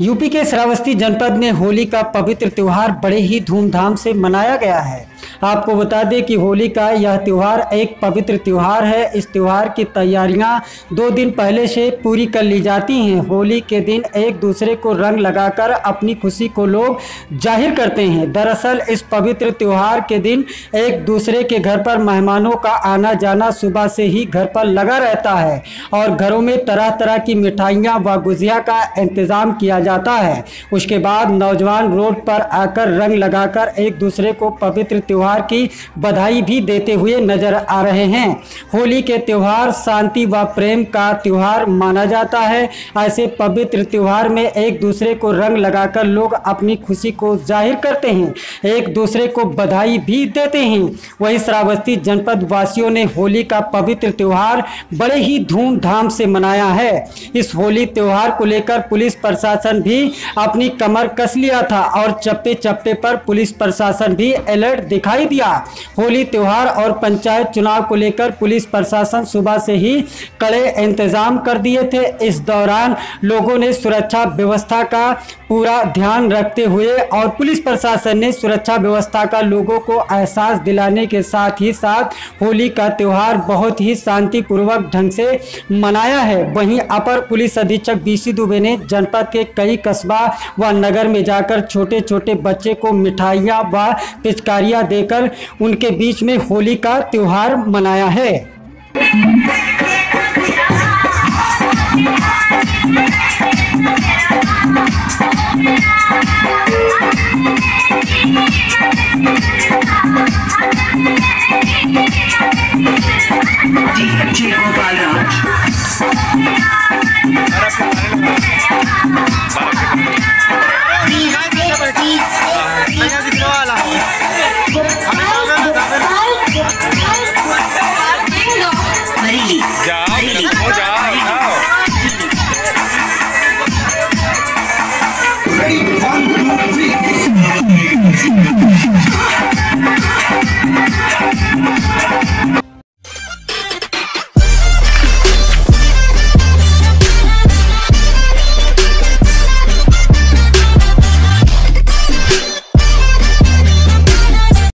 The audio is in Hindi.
यूपी के श्रावस्ती जनपद में होली का पवित्र त्यौहार बड़े ही धूमधाम से मनाया गया है। आपको बता दें कि होली का यह त्यौहार एक पवित्र त्यौहार है। इस त्यौहार की तैयारियाँ दो दिन पहले से पूरी कर ली जाती हैं। होली के दिन एक दूसरे को रंग लगाकर अपनी खुशी को लोग ज़ाहिर करते हैं। दरअसल, इस पवित्र त्यौहार के दिन एक दूसरे के घर पर मेहमानों का आना जाना सुबह से ही घर पर लगा रहता है और घरों में तरह तरह की मिठाइयाँ व गुजिया का इंतज़ाम किया जाता है। उसके बाद नौजवान रोड पर आकर रंग लगाकर एक दूसरे को पवित्र त्यौहार की बधाई भी देते हुए नज़र आ रहे हैं। होली के त्यौहार शांति व प्रेम का त्यौहार माना जाता है। ऐसे पवित्र त्यौहार में एक दूसरे को रंग लगाकर लोग अपनी खुशी को ज़ाहिर करते हैं। एक दूसरे को बधाई भी देते हैं। वही श्रावस्ती जनपद वासियों ने होली का पवित्र त्यौहार बड़े ही धूमधाम से मनाया है। इस होली त्यौहार को लेकर पुलिस प्रशासन भी अपनी कमर कस लिया था और चप्पे चप्पे पर पुलिस प्रशासन भी अलर्ट दिखाई दिया। होली त्यौहार और पंचायत चुनाव को लेकर पुलिस प्रशासन सुबह से ही कड़े इंतज़ाम कर दिए थे। इस दौरान लोगों ने सुरक्षा व्यवस्था का पूरा ध्यान रखते हुए और पुलिस प्रशासन ने सुरक्षा व्यवस्था का लोगों को एहसास दिलाने के साथ ही साथ होली का त्यौहार बहुत ही शांतिपूर्वक ढंग से मनाया है। वहीं अपर पुलिस अधीक्षक बीसी दुबे ने जनपद के कई कई कस्बा व नगर में जाकर छोटे छोटे बच्चे को मिठाइयाँ व पिचकारियाँ देकर उनके बीच में होली का त्यौहार मनाया है 万古醉。